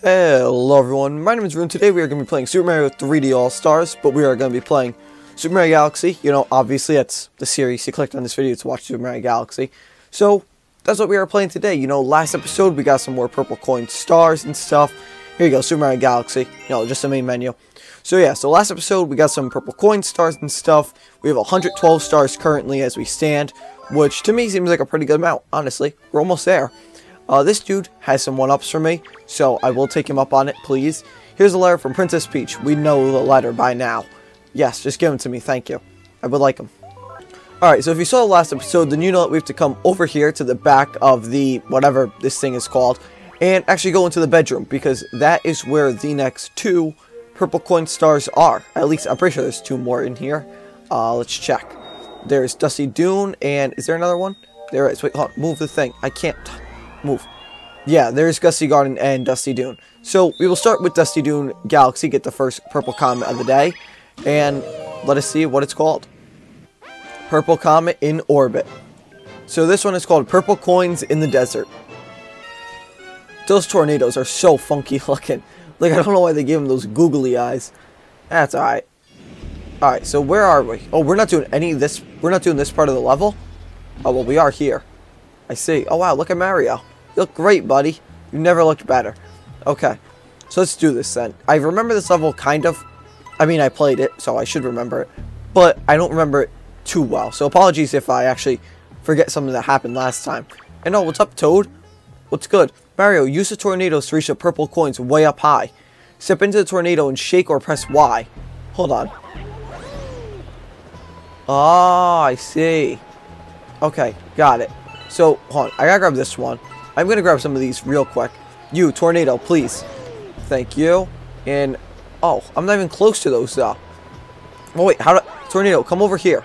Hello everyone, my name is Rune. Today we are going to be playing Super Mario 3D All-Stars, but we are going to be playing Super Mario Galaxy. You know, obviously that's the series you clicked on this video to watch Super Mario Galaxy. So, that's what we are playing today. You know, last episode we got some more purple coin stars and stuff. Here you go, Super Mario Galaxy. You know, just the main menu. So yeah, so last episode we got some purple coin stars and stuff. We have 112 stars currently as we stand, which to me seems like a pretty good amount, honestly. We're almost there. Uh, this dude has some one-ups for me, so I will take him up on it, please. Here's a letter from Princess Peach. We know the letter by now. Yes, just give him to me, thank you. I would like him. Alright, so if you saw the last episode, then you know that we have to come over here to the back of the, whatever this thing is called, and actually go into the bedroom, because that is where the next two purple coin stars are. At least, I'm pretty sure there's two more in here. Uh, let's check. There's Dusty Dune, and is there another one? There is. Wait, hold on, move the thing. I can't move. Yeah, there's Gusty Garden and Dusty Dune. So we will start with Dusty Dune Galaxy, get the first Purple Comet of the day, and let us see what it's called. Purple Comet in Orbit. So this one is called Purple Coins in the Desert. Those tornadoes are so funky looking. Like, I don't know why they gave them those googly eyes. That's alright. Alright, so where are we? Oh, we're not doing any of this. We're not doing this part of the level? Oh, well, we are here. I see. Oh, wow, look at Mario. You look great, buddy. You never looked better. Okay, so let's do this then. I remember this level kind of. I mean, I played it, so I should remember it. But I don't remember it too well. So apologies if I actually forget something that happened last time. And oh, what's up, Toad? What's good? Mario, use the tornadoes to reach the purple coins way up high. Step into the tornado and shake or press Y. Hold on. Oh, I see. Okay, got it. So, hold on. I gotta grab this one. I'm gonna grab some of these real quick. You, Tornado, please. Thank you. And, oh, I'm not even close to those, though. Oh, wait, how do... Tornado, come over here.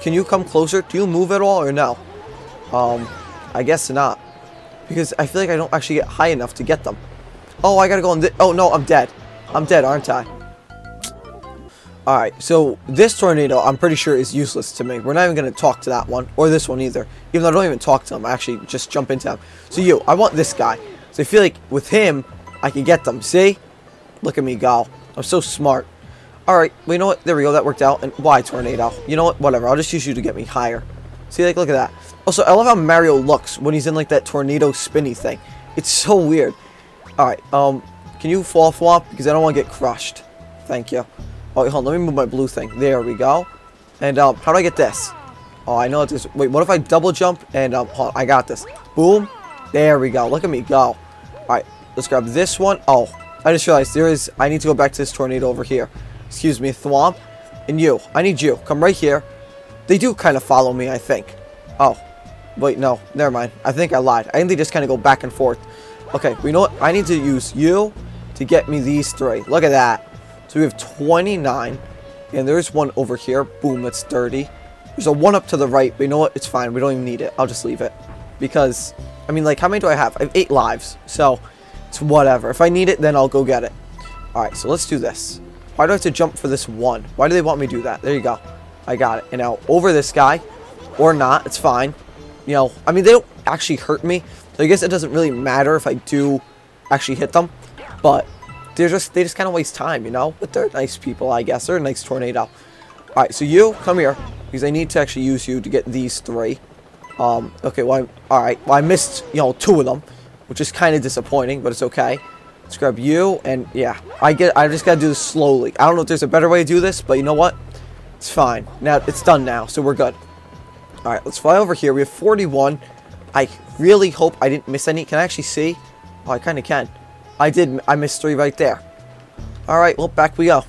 Can you come closer? Do you move at all, or no? Um, I guess not. Because I feel like I don't actually get high enough to get them. Oh, I gotta go on Oh, no, I'm dead. I'm dead, aren't I? Alright, so this tornado, I'm pretty sure, is useless to me. We're not even going to talk to that one, or this one either. Even though I don't even talk to them, I actually just jump into them. So you, I want this guy. So I feel like with him, I can get them. See? Look at me go. I'm so smart. Alright, well, you know what? There we go. That worked out. And why tornado? You know what? Whatever. I'll just use you to get me higher. See, like, look at that. Also, I love how Mario looks when he's in, like, that tornado spinny thing. It's so weird. Alright, um, can you fall flop? Because I don't want to get crushed. Thank you. Oh, hold on, let me move my blue thing. There we go. And, um, how do I get this? Oh, I know this. Wait, what if I double jump? And, um, hold on, I got this. Boom. There we go. Look at me go. Alright, let's grab this one. Oh, I just realized there is, I need to go back to this tornado over here. Excuse me, Thwomp. And you, I need you. Come right here. They do kind of follow me, I think. Oh, wait, no, never mind. I think I lied. I think they just kind of go back and forth. Okay, you know what? I need to use you to get me these three. Look at that. So we have 29. And there's one over here. Boom, that's 30. There's a one up to the right, but you know what? It's fine. We don't even need it. I'll just leave it. Because, I mean, like, how many do I have? I have eight lives. So, it's whatever. If I need it, then I'll go get it. Alright, so let's do this. Why do I have to jump for this one? Why do they want me to do that? There you go. I got it. And now, over this guy. Or not. It's fine. You know, I mean, they don't actually hurt me. So I guess it doesn't really matter if I do actually hit them. But they're just they just kind of waste time, you know. But they're nice people, I guess. They're a nice tornado. All right, so you come here because I need to actually use you to get these three. Um, okay, well, I'm, all right. Well, I missed you know two of them, which is kind of disappointing, but it's okay. Let's grab you, and yeah, I get. I just gotta do this slowly. I don't know if there's a better way to do this, but you know what? It's fine. Now it's done now, so we're good. All right, let's fly over here. We have 41. I really hope I didn't miss any. Can I actually see? Oh, I kind of can. I did. I missed three right there. Alright, well, back we go.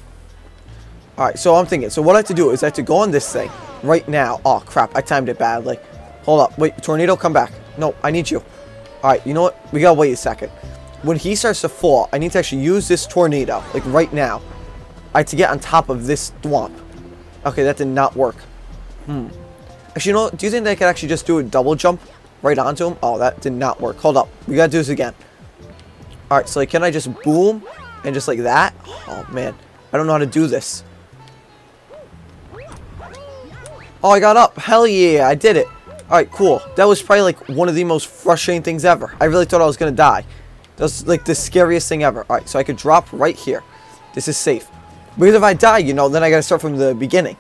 Alright, so I'm thinking. So what I have to do is I have to go on this thing right now. Oh, crap. I timed it badly. Hold up. Wait, Tornado, come back. No, I need you. Alright, you know what? We gotta wait a second. When he starts to fall, I need to actually use this Tornado, like right now. I have to get on top of this Thwomp. Okay, that did not work. Hmm. Actually, you know Do you think they could actually just do a double jump right onto him? Oh, that did not work. Hold up. We gotta do this again. Alright, so like, can I just boom? And just like that? Oh, man. I don't know how to do this. Oh, I got up. Hell yeah, I did it. Alright, cool. That was probably like one of the most frustrating things ever. I really thought I was going to die. That was like the scariest thing ever. Alright, so I could drop right here. This is safe. Because if I die, you know, then I gotta start from the beginning.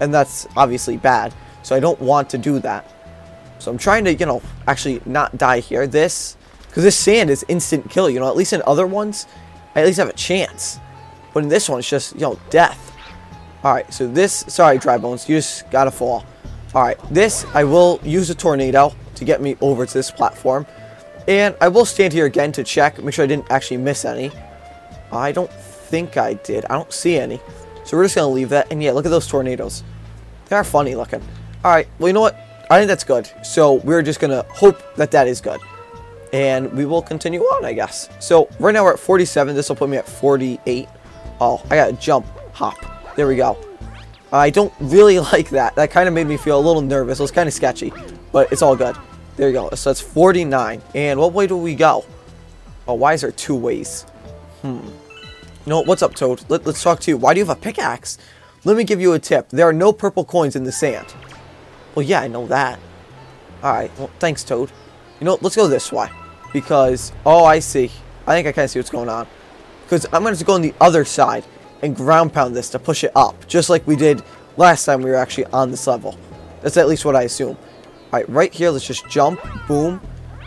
And that's obviously bad. So I don't want to do that. So I'm trying to, you know, actually not die here. This, because this sand is instant kill, you know, at least in other ones, I at least have a chance. But in this one, it's just, you know, death. Alright, so this, sorry, Dry Bones, you just gotta fall. Alright, this, I will use a tornado to get me over to this platform. And I will stand here again to check, make sure I didn't actually miss any. I don't think I did. I don't see any. So we're just going to leave that. And yeah, look at those tornadoes. They are funny looking. Alright, well, you know what? I think that's good. So we're just going to hope that that is good. And we will continue on, I guess. So right now we're at 47. This will put me at 48. Oh, I got to jump. Hop. There we go. I don't really like that. That kind of made me feel a little nervous. It was kind of sketchy. But it's all good. There you go. So that's 49. And what way do we go? Oh, why is there two ways? Hmm. No, what's up, Toad? Let, us talk to you. Why do you have a pickaxe? Let me give you a tip. There are no purple coins in the sand. Well, yeah, I know that. Alright, well, thanks, Toad. You know, let's go this way. Because, oh, I see. I think I kind of see what's going on. Because I'm going to go on the other side and ground pound this to push it up. Just like we did last time we were actually on this level. That's at least what I assume. Alright, right here, let's just jump. Boom.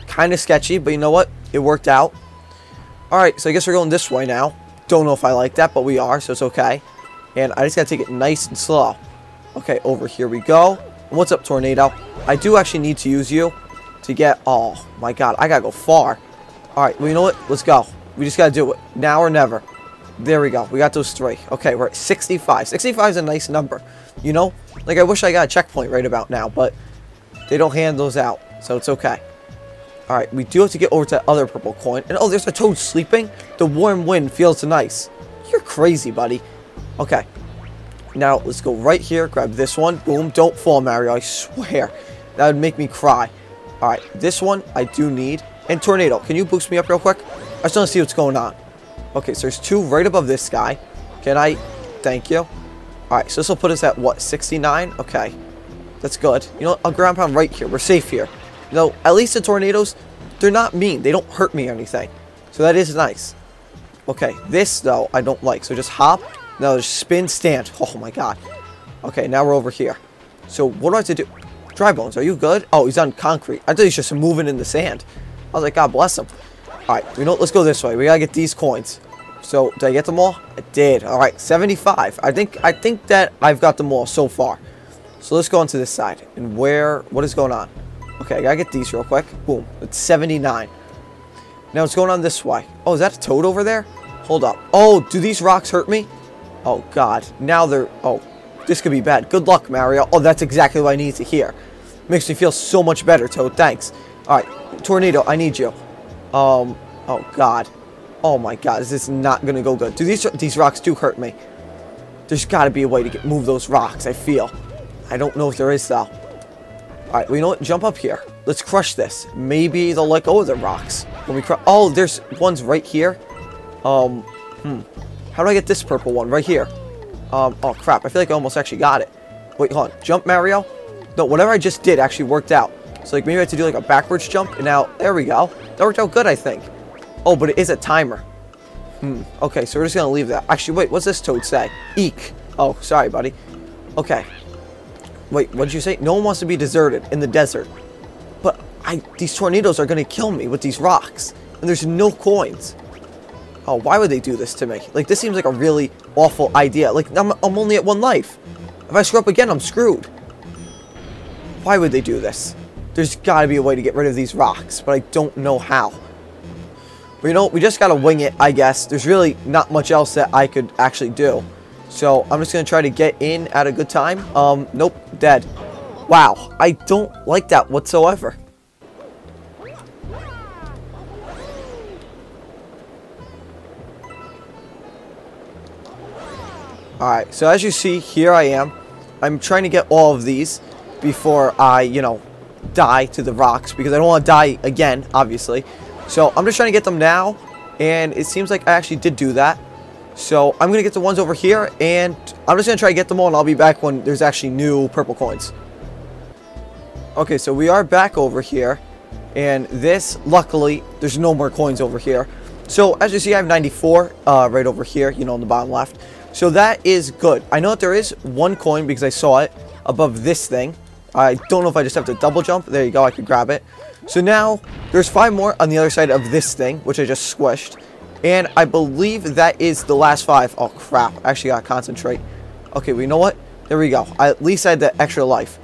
Kind of sketchy, but you know what? It worked out. Alright, so I guess we're going this way now. Don't know if I like that, but we are, so it's okay. And I just gotta take it nice and slow. Okay, over here we go. What's up, Tornado? I do actually need to use you to get... Oh, my God. I gotta go far. Alright, well, you know what? Let's go. We just gotta do it. Now or never. There we go. We got those three. Okay, we're at 65. 65 is a nice number. You know? Like, I wish I got a checkpoint right about now, but they don't hand those out, so it's okay. Alright, we do have to get over to that other purple coin. And oh, there's a toad sleeping. The warm wind feels nice. You're crazy, buddy. Okay. Now, let's go right here. Grab this one. Boom. Don't fall, Mario. I swear. That would make me cry. Alright, this one I do need. And Tornado, can you boost me up real quick? I just want to see what's going on. Okay, so there's two right above this guy. Can I? Thank you. Alright, so this will put us at, what, 69? Okay. That's good. You know, I'll ground pound right here. We're safe here. You know, at least the tornadoes, they're not mean. They don't hurt me or anything. So that is nice. Okay, this, though, I don't like. So just hop. Now just spin, stand. Oh, my God. Okay, now we're over here. So what do I have to do? Dry Bones, are you good? Oh, he's on concrete. I thought he's just moving in the sand. I was like, God bless him. Alright, you know, let's go this way. We gotta get these coins. So, did I get them all? I did. Alright, 75. I think I think that I've got them all so far. So let's go on to this side. And where, what is going on? Okay, I gotta get these real quick. Boom, it's 79. Now it's going on this way. Oh, is that a toad over there? Hold up. Oh, do these rocks hurt me? Oh, God. Now they're, oh, this could be bad. Good luck, Mario. Oh, that's exactly what I need to hear. Makes me feel so much better, Toad. Thanks. All right, Tornado, I need you. Um, oh, God. Oh, my God. This is not to go good. Do these, these rocks do hurt me? There's got to be a way to get move those rocks, I feel. I don't know if there is, though. Alright, well, you know what? Jump up here. Let's crush this. Maybe they'll let go of the rocks. When we crush... Oh, there's ones right here. Um, hmm. How do I get this purple one? Right here. Um, oh, crap. I feel like I almost actually got it. Wait, hold on. Jump, Mario. No, whatever I just did actually worked out. So, like, maybe I have to do, like, a backwards jump. And now, there we go. That worked out good, I think. Oh, but it is a timer. Hmm. Okay, so we're just to leave that. Actually, wait. What's this toad say? Eek. Oh, sorry, buddy. Okay. Wait, what did you say? No one wants to be deserted in the desert. But I, these tornadoes are to kill me with these rocks. And there's no coins. Oh, why would they do this to me? Like, this seems like a really awful idea. Like, I'm, I'm only at one life. If I screw up again, I'm screwed. Why would they do this? There's got to be a way to get rid of these rocks, but I don't know how. But you know, we just got to wing it, I guess. There's really not much else that I could actually do. So I'm just to try to get in at a good time. Um, nope, dead. Wow, I don't like that whatsoever. Alright, so as you see, here I am. I'm trying to get all of these before I, you know, die to the rocks because I don't want to die again, obviously. So I'm just trying to get them now, and it seems like I actually did do that. So I'm going to get the ones over here, and I'm just going to try to get them all, and I'll be back when there's actually new purple coins. Okay, so we are back over here, And this, luckily, there's no more coins over here. So, as you see, I have 94 uh, right over here, you know, on the bottom left. So that is good. I know that there is one coin because I saw it above this thing. I don't know if I just have to double jump. There you go, I could grab it. So now, there's five more on the other side of this thing, which I just squished. And I believe that is the last five. Oh, crap. I actually got to concentrate. Okay, well, you know what? There we go. I, at least I had the extra life.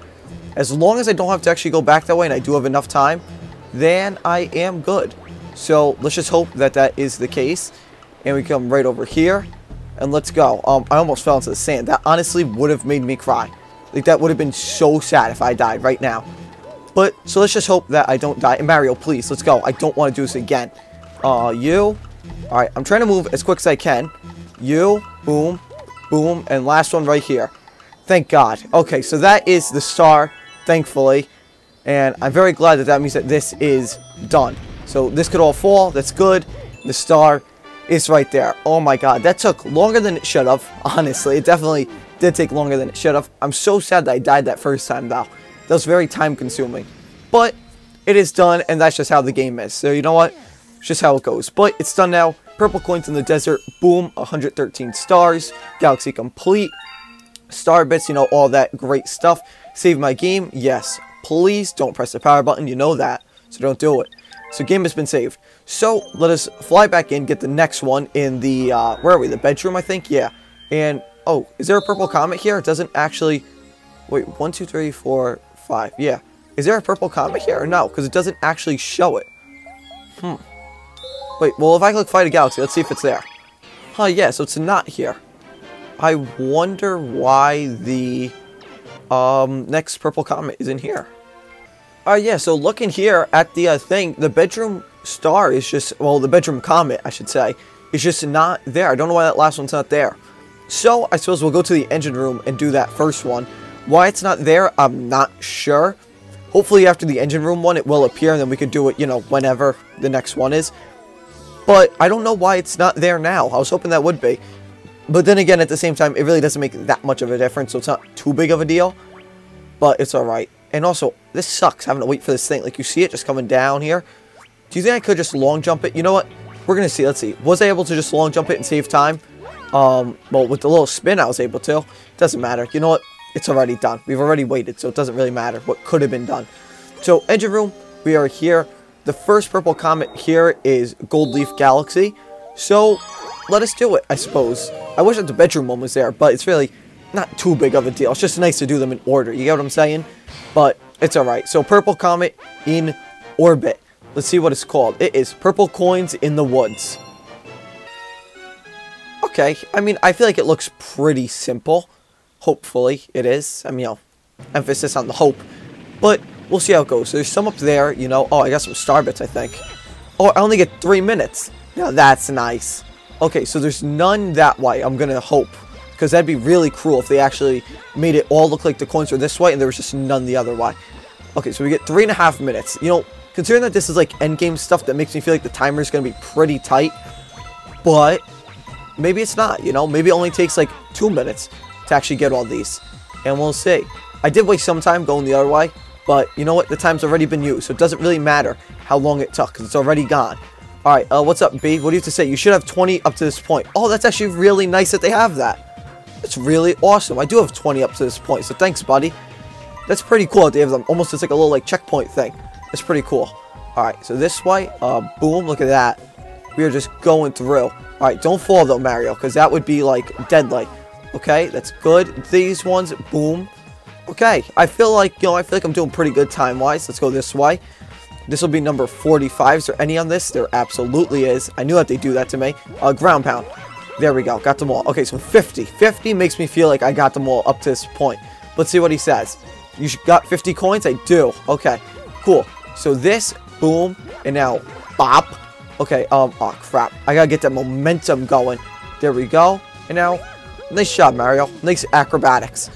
As long as I don't have to actually go back that way and I do have enough time, then I am good. So let's just hope that that is the case. And we come right over here. And let's go. Um, I almost fell into the sand. That honestly would have made me cry. Like, that would have been so sad if I died right now. But, so let's just hope that I don't die. And Mario, please, let's go. I don't want to do this again. Uh, you. Alright, I'm trying to move as quick as I can. You. Boom. Boom. And last one right here. Thank God. Okay, so that is the star, thankfully. And I'm very glad that that means that this is done. So this could all fall. That's good. The star is right there. Oh my god, that took longer than it should have, honestly. It definitely did take longer than it should have. I'm so sad that I died that first time, though. That was very time consuming. But it is done, and that's just how the game is. So you know what? It's just how it goes. But it's done now. Purple coins in the desert. Boom, 113 stars. Galaxy complete. Star bits, you know, all that great stuff. Save my game. Yes. Please don't press the power button. You know that. So don't do it. So game has been saved. So let us fly back in, get the next one in the, uh, where are we? The bedroom, I think? Yeah. And, oh, is there a purple comet here? It doesn't actually, wait, one, two, three, four, five. Yeah. Is there a purple comet here? Or no, because it doesn't actually show it. Hmm. Wait, well, if I click Fight a Galaxy, let's see if it's there. Huh, yeah, so it's not here. I wonder why the um, next purple comet is in here. Uh, yeah, so looking here at the uh, thing, the bedroom star is just, well, the bedroom comet, I should say, is just not there. I don't know why that last one's not there. So, I suppose we'll go to the engine room and do that first one. Why it's not there, I'm not sure. Hopefully after the engine room one, it will appear, and then we can do it, you know, whenever the next one is. But I don't know why it's not there now. I was hoping that would be. But then again, at the same time, it really doesn't make that much of a difference, so it's not too big of a deal. But it's alright. And also, this sucks having to wait for this thing. Like, you see it just coming down here. Do you think I could just long jump it? You know what? We're going to see. Let's see. Was I able to just long jump it and save time? Um, well, with the little spin, I was able to. It doesn't matter. You know what? It's already done. We've already waited, so it doesn't really matter what could have been done. So, engine room, we are here. The first purple comet here is Gold Leaf Galaxy. So, let us do it, I suppose. I wish that the bedroom one was there, but it's really not too big of a deal. It's just nice to do them in order. You get what I'm saying? But it's alright. So Purple Comet in orbit. Let's see what it's called. It is Purple Coins in the Woods. Okay. I mean, I feel like it looks pretty simple. Hopefully it is. I mean, you know, emphasis on the hope. But we'll see how it goes. There's some up there, you know. Oh, I got some star bits, I think. Oh, I only get three minutes. Now that's nice. Okay, so there's none that way, I'm to hope. Because that'd be really cruel if they actually made it all look like the coins were this way and there was just none the other way. Okay, so we get three and a half minutes. You know, considering that this is like endgame stuff, that makes me feel like the timer is going to be pretty tight. But maybe it's not, you know? Maybe it only takes like two minutes to actually get all these. And we'll see. I did waste some time going the other way, but you know what? The time's already been used, so it doesn't really matter how long it took, because it's already gone. Alright, uh, what's up, Bee? What do you have to say? You should have 20 up to this point. Oh, that's actually really nice that they have that. That's really awesome. I do have 20 up to this point, so thanks, buddy. That's pretty cool. They have them almost as like a little like checkpoint thing. That's pretty cool. Alright, so this way, uh, boom, look at that. We are just going through. Alright, don't fall though, Mario, because that would be like deadly. Okay, that's good. These ones, boom. Okay, I feel like, you know, I feel like I'm doing pretty good time-wise. Let's go this way. This will be number 45. Is there any on this? There absolutely is. I knew that they'd do that to me. Uh, ground pound. There we go. Got them all. Okay, so 50. 50 makes me feel like I got them all up to this point. Let's see what he says. You got 50 coins? I do. Okay, cool. So this, boom, and now bop. Okay, um, oh crap. I gotta get that momentum going. There we go. And now, nice shot, Mario. Nice acrobatics.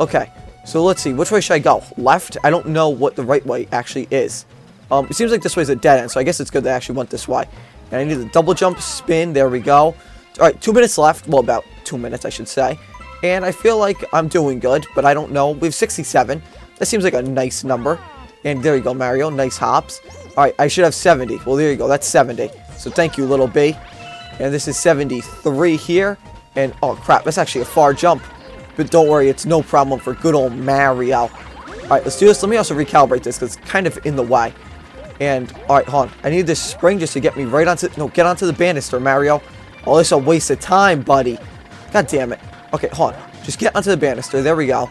Okay, so let's see. Which way should I go? Left? I don't know what the right way actually is. Um, it seems like this way is a dead end, so I guess it's good I actually went this way. And I need a double jump, spin. There we go. Alright, two minutes left. Well, about two minutes, I should say. And I feel like I'm doing good, but I don't know. We have 67. That seems like a nice number. And there you go, Mario. Nice hops. Alright, I should have 70. Well, there you go. That's 70. So thank you, little Bee. And this is 73 here. And, oh crap, that's actually a far jump. But don't worry, it's no problem for good old Mario. Alright, let's do this. Let me also recalibrate this because it's kind of in the way. And, alright, hold on. I need this spring just to get me right onto... No, get onto the banister, Mario. Oh, this is a waste of time, buddy. God damn it. Okay, hold on. Just get onto the banister. There we go.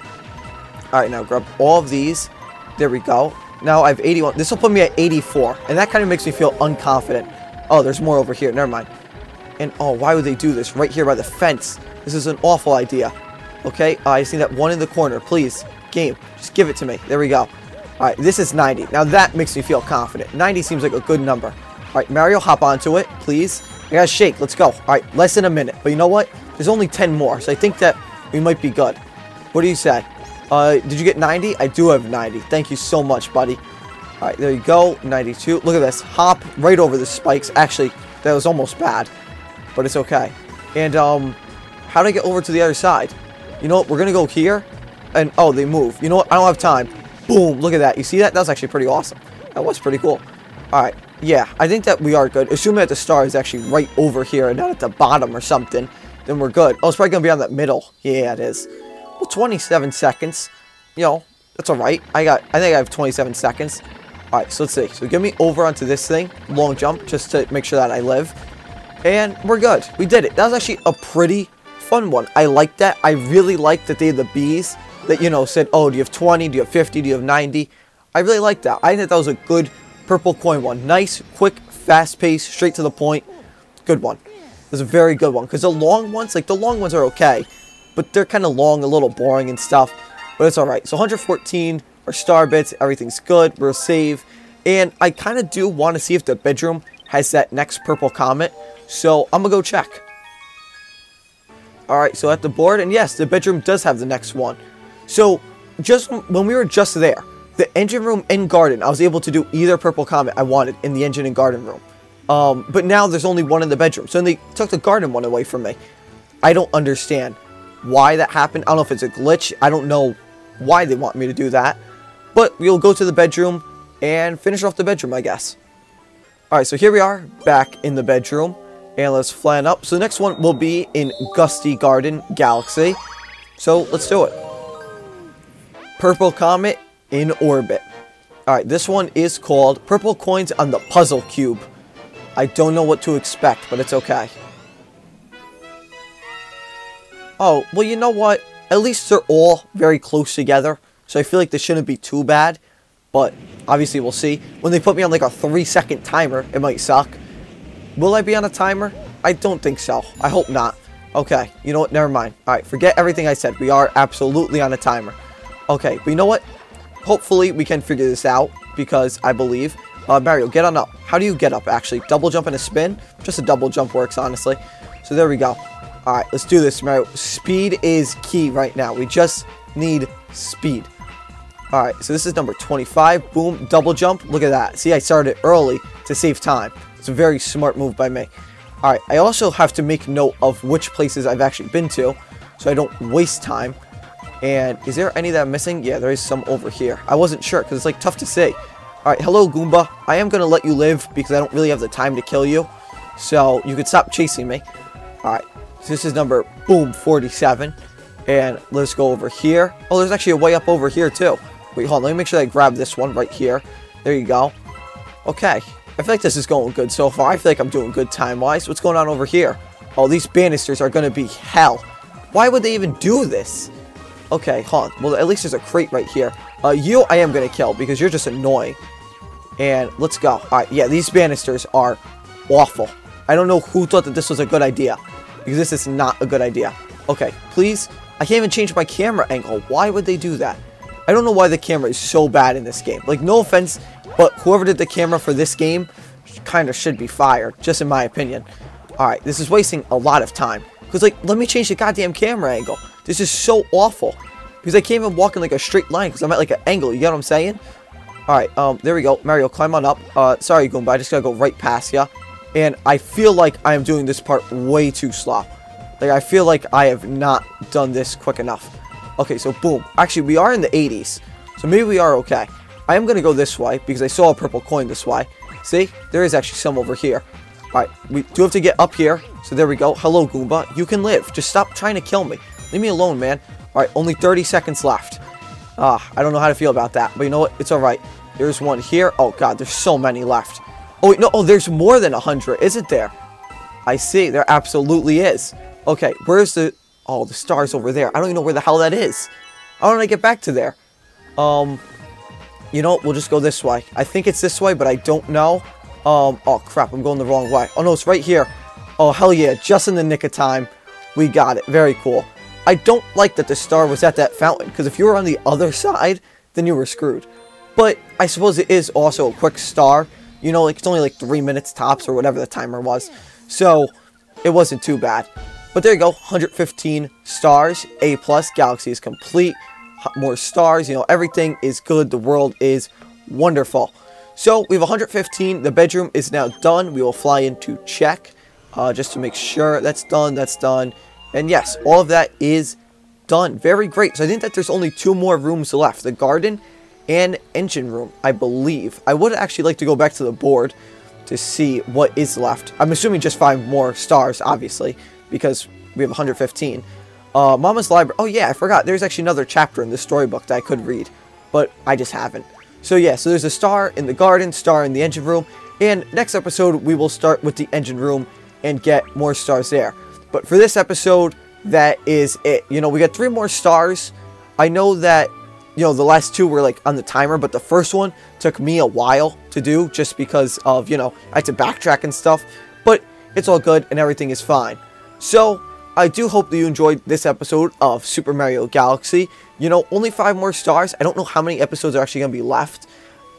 Alright, now grab all of these. There we go. Now I have 81. This will put me at 84. And that kind of makes me feel unconfident. Oh, there's more over here. Never mind. And, oh, why would they do this? Right here by the fence. This is an awful idea. Okay, uh, I see that one in the corner. Please, game, just give it to me. There we go. Alright, this is 90. Now that makes me feel confident. 90 seems like a good number. Alright, Mario, hop onto it, please. I gotta shake. Let's go. Alright, less than a minute. But you know what? There's only 10 more, so I think that we might be good. What do you say? Uh, did you get 90? I do have 90. Thank you so much, buddy. Alright, there you go. 92. Look at this. Hop right over the spikes. Actually, that was almost bad. But it's okay. And, um, how do I get over to the other side? You know what? We're going to go here. And, oh, they move. You know what? I don't have time. Boom. Look at that. You see that? That was actually pretty awesome. That was pretty cool. Alright. Yeah, I think that we are good. Assuming that the star is actually right over here and not at the bottom or something, then we're good. Oh, it's probably going to be on that middle. Yeah, it is. Well, 27 seconds. You know, that's alright. I got, I think I have 27 seconds. Alright, so let's see. So get me over onto this thing. Long jump, just to make sure that I live. And we're good. We did it. That was actually a pretty fun one. I like that. I really like that they had the bees that, you know, said, oh, do you have 20? Do you have 50? Do you have 90? I really like that. I think that was a good purple coin one. Nice, quick, fast pace, straight to the point. Good one. It was a very good one. Because the long ones, like the long ones are okay. But they're kind of long, a little boring and stuff. But it's alright. So 114 are star bits. Everything's good. We'll save. And I kind of do want to see if the bedroom has that next purple comet. So I'm going to go check. Alright, so at the board, and yes, the bedroom does have the next one. So, just when we were just there, the engine room and garden, I was able to do either purple comet I wanted in the engine and garden room. Um, but now there's only one in the bedroom, so they took the garden one away from me. I don't understand why that happened. I don't know if it's a glitch. I don't know why they want me to do that. But we'll go to the bedroom and finish off the bedroom, I guess. Alright, so here we are, back in the bedroom. And let's flan up. So the next one will be in Gusty Garden Galaxy. So let's do it. Purple Comet in orbit. Alright, this one is called Purple Coins on the Puzzle Cube. I don't know what to expect, but it's okay. Oh, well, you know what? At least they're all very close together. So I feel like this shouldn't be too bad. But obviously we'll see. When they put me on like a three second timer, it might suck. Will I be on a timer? I don't think so. I hope not. Okay, you know what? Never mind. Alright, forget everything I said. We are absolutely on a timer. Okay, but you know what? Hopefully we can figure this out because I believe. Uh, Mario, get on up. How do you get up, actually? Double jump and a spin? Just a double jump works, honestly. So there we go. Alright, let's do this, Mario. Speed is key right now. We just need speed. Alright, so this is number 25. Boom, double jump. Look at that. See, I started early to save time. It's a very smart move by me. Alright, I also have to make note of which places I've actually been to, so I don't waste time. And is there any that I'm missing? Yeah, there is some over here. I wasn't sure, because it's like tough to say. Alright, hello Goomba. I am going to let you live, because I don't really have the time to kill you. So, you could stop chasing me. Alright, so this is number, boom, 47. And let's go over here. Oh, there's actually a way up over here, too. Wait, hold on, let me make sure I grab this one right here. There you go. Okay, I feel like this is going good so far. I feel like I'm doing good time-wise. What's going on over here? Oh, these banisters are going to be hell. Why would they even do this? Okay, hold on. Well, at least there's a crate right here. Uh, you, I am going to kill because you're just annoying. And let's go. Alright, yeah, these banisters are awful. I don't know who thought that this was a good idea. Because this is not a good idea. Okay, please. I can't even change my camera angle. Why would they do that? I don't know why the camera is so bad in this game. Like, no offense but whoever did the camera for this game kind of should be fired, just in my opinion. Alright, this is wasting a lot of time. Because, like, let me change the goddamn camera angle. This is so awful. Because I can't even walk in, like, a straight line because I'm at, like, an angle. You get what I'm saying? Alright, um, there we go. Mario, climb on up. Uh, sorry, Goomba. I just gotta go right past you. And I feel like I am doing this part way too slow. Like, I feel like I have not done this quick enough. Okay, so boom. Actually, we are in the 80s. So maybe we are okay. I am going to go this way because I saw a purple coin this way. See? There is actually some over here. Alright, we do have to get up here. So there we go. Hello, Goomba. You can live. Just stop trying to kill me. Leave me alone, man. Alright, only 30 seconds left. Ah, I don't know how to feel about that. But you know what? It's alright. There's one here. Oh, God. There's so many left. Oh, wait, no. Oh, there's more than 100. Isn't there? I see. There absolutely is. Okay, where's the... Oh, the star's over there. I don't even know where the hell that is. How do I get back to there? Um, you know, we'll just go this way. I think it's this way, but I don't know. Um, oh crap, I'm going the wrong way. Oh no, it's right here. Oh, hell yeah, just in the nick of time. We got it. Very cool. I don't like that the star was at that fountain, because if you were on the other side, then you were screwed. But I suppose it is also a quick star. You know, like it's only like three minutes tops or whatever the timer was. So, it wasn't too bad. But there you go, 115 stars, A+, plus. Galaxy is complete, more stars, you know, everything is good, the world is wonderful. So, we have 115, the bedroom is now done, we will fly in to check, uh, just to make sure that's done, that's done, and yes, all of that is done. Very great. So I think that there's only two more rooms left. The garden and engine room, I believe. I would actually like to go back to the board to see what is left. I'm assuming just five more stars, obviously, because we have 115. Uh, Mama's Library. Oh, yeah, I forgot. There's actually another chapter in the storybook that I could read, but I just haven't. So, yeah, so there's a star in the garden, star in the engine room, and next episode, we will start with the engine room and get more stars there. But for this episode, that is it. You know, we got three more stars. I know that, you know, the last two were like on the timer, but the first one took me a while to do just because of, you know, I had to backtrack and stuff. But it's all good and everything is fine. So, I do hope that you enjoyed this episode of Super Mario Galaxy. You know, only five more stars. I don't know how many episodes are actually going to be left.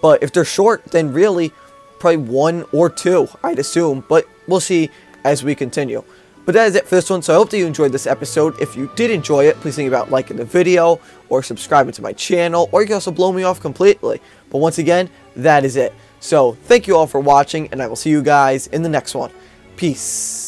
But if they're short, then really, probably one or two, I'd assume. But we'll see as we continue. But that is it for this one, so I hope that you enjoyed this episode. If you did enjoy it, please think about liking the video, or subscribing to my channel, or you can also blow me off completely. But once again, that is it. So, thank you all for watching, and I will see you guys in the next one. Peace.